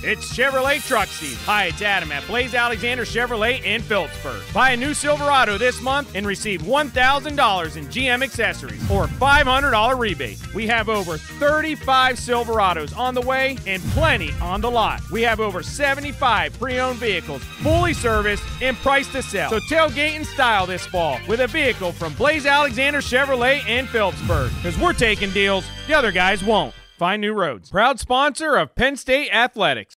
It's Chevrolet truck season. Hi, it's Adam at Blaise Alexander Chevrolet in Philipsburg. Buy a new Silverado this month and receive $1,000 in GM accessories or $500 rebate. We have over 35 Silverados on the way and plenty on the lot. We have over 75 pre-owned vehicles, fully serviced and priced to sell. So tailgate in style this fall with a vehicle from Blaise Alexander Chevrolet in Philipsburg. Because we're taking deals the other guys won't. Find new roads. Proud sponsor of Penn State Athletics.